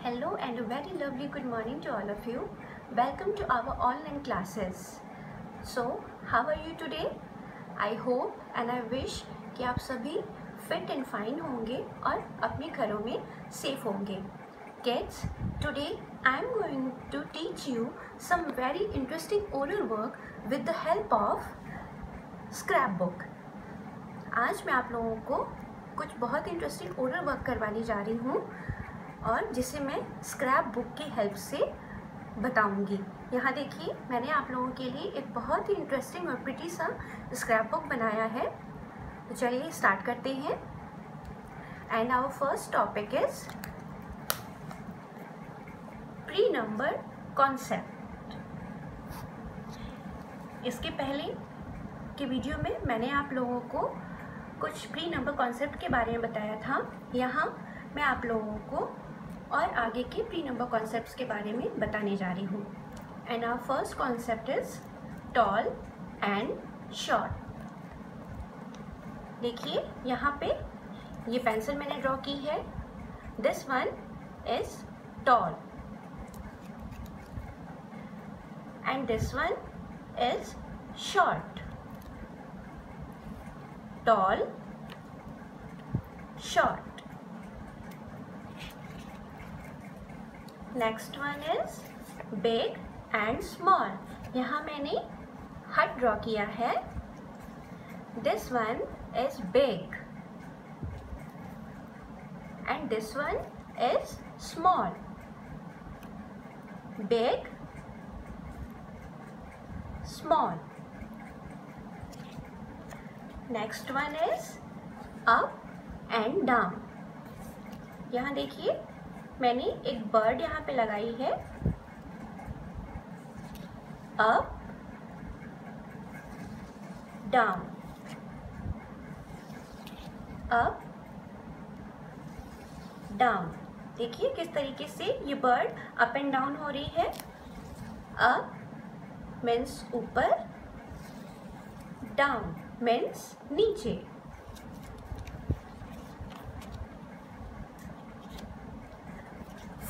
Hello and a very lovely good morning to all of you. Welcome to our online classes. So, how are you today? I hope and I wish कि आप सभी fit and fine होंगे और अपने घरों में safe होंगे. Kids, today I am going to teach you some very interesting oral work with the help of scrapbook. आज मैं आप लोगों को कुछ बहुत इंटरेस्टिंग ओरल वर्क करवाने जा रही हूँ और जिसे मैं स्क्रैप बुक की हेल्प से बताऊँगी। यहाँ देखिए, मैंने आप लोगों के लिए एक बहुत ही इंटरेस्टिंग और प्रिटी सा स्क्रैप बुक बनाया है। तो चलिए स्टार्ट करते हैं। And our first topic is pre number concept इसके पहले के वीडियो में मैंने आप लोगों को कुछ प्री नंबर कॉन्सेप्ट के बारे में बताया था। यहाँ मैं आप लोगों को और आगे के प्री नंबर कॉन्सेप्ट्स के बारे में बताने जा रही हूँ। And our first concept is tall and short देखिए, यहाँ पे ये पेंसिल मैंने ड्रॉ की है। This one is tall and this one is short tall short next one is big and small यहाँ मैंने हट ड्रॉ किया है। This one is big and this one is small big small next one is up and down यहाँ देखिए मैंने एक bird यहाँ पे लगाई है। अप डाउन अप डाउन देखिए किस तरीके से ये बर्ड अप एंड डाउन हो रही है। अप मीन्स ऊपर डाउन मीन्स नीचे।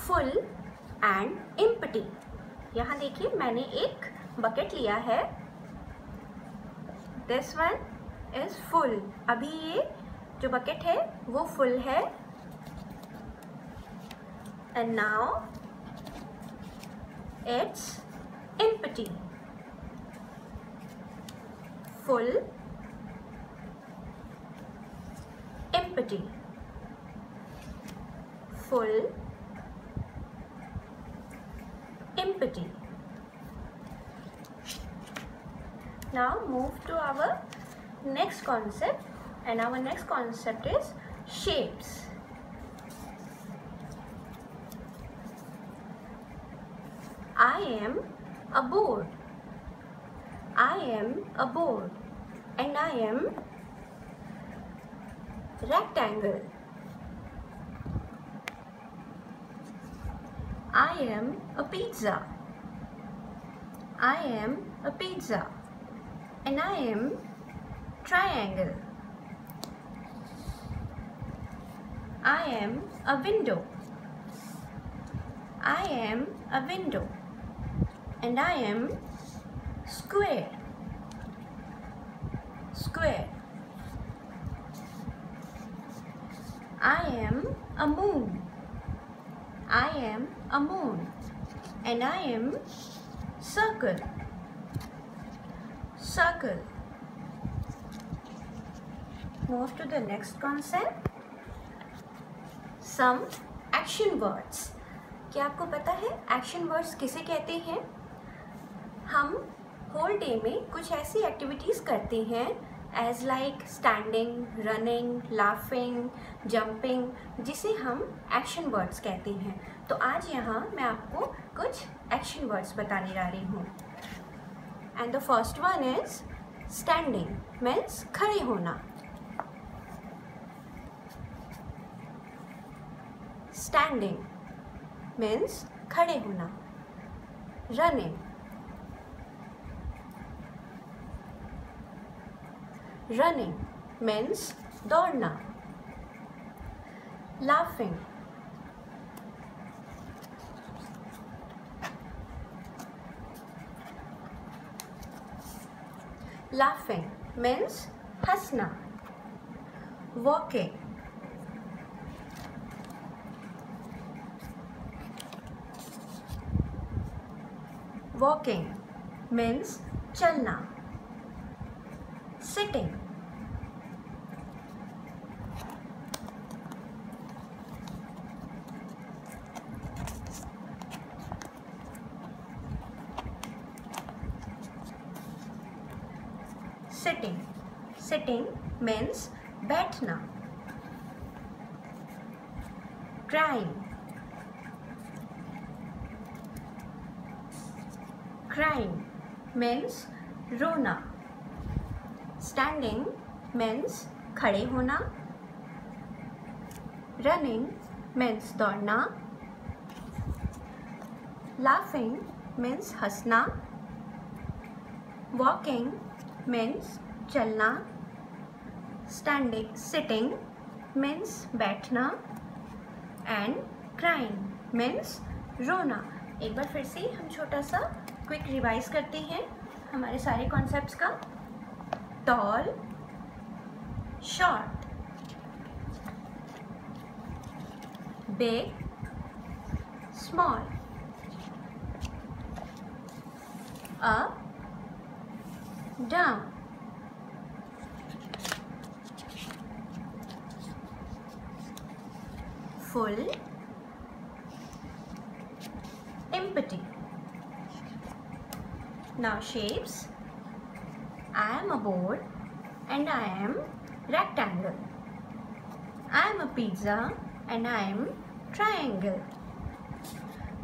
फुल एंड इम्पटी यहाँ देखिए मैंने एक बकेट लिया है। दिस वन इज़ फुल अभी ये जो बकेट है, वो फुल है। And now it's empty full empty. Full Now move to our next concept and our next concept is shapes. I am a board. I am a board and I am rectangle. I am a pizza. I am a pizza. And I am triangle. I am a window. I am a window. And I am square. Square. I am a moon. I am a moon and I am circle circle move to the next concept some action words क्या आपको पता है action words किसे कहते हैं हम whole day में कुछ ऐसी एक्टिविटीज़ करते हैं as like standing running laughing jumping जिसे हम एक्शन वर्ड्स कहते हैं। तो आज यहाँ मैं आपको कुछ एक्शन वर्ड्स बताने जा रही हूँ। And the first one is standing means खड़े होना। स्टैंडिंग मीन्स खड़े होना। रनिंग रनिंग मीन्स दौड़ना. लाफिंग लाफिंग मीन्स हंसना. वॉकिंग वॉकिंग मीन्स चलना. Sitting sitting sitting means बैठना crying crying means रोना स्टैंडिंग मीन्स खड़े होना रनिंग मीन्स दौड़ना लाफिंग मीन्स हंसना वॉकिंग मीन्स चलना स्टैंडिंग सिटिंग मीन्स बैठना एंड क्राइंग मीन्स रोना। एक बार फिर से हम छोटा सा क्विक रिवाइज करते हैं हमारे सारे कॉन्सेप्ट्स का। tall, short, big, small, up, down, full, empty. Now shapes. I am a board and I am rectangle. I am a pizza and I am triangle.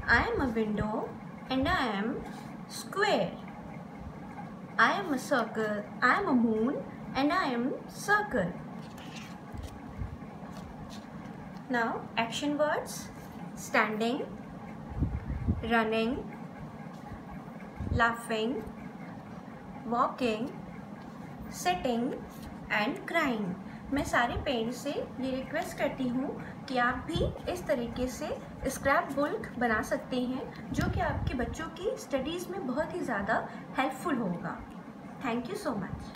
I am a window and I am square. I am a circle, I am a moon and I am circle. Now action words standing, running, laughing, walking, sitting and crying मैं सारे parents से ये request करती हूँ कि आप भी इस तरीके से स्क्रैप बुल्क बना सकते हैं, जो कि आपके बच्चों की स्टडीज़ में बहुत ही ज़्यादा हेल्पफुल होगा। Thank you so much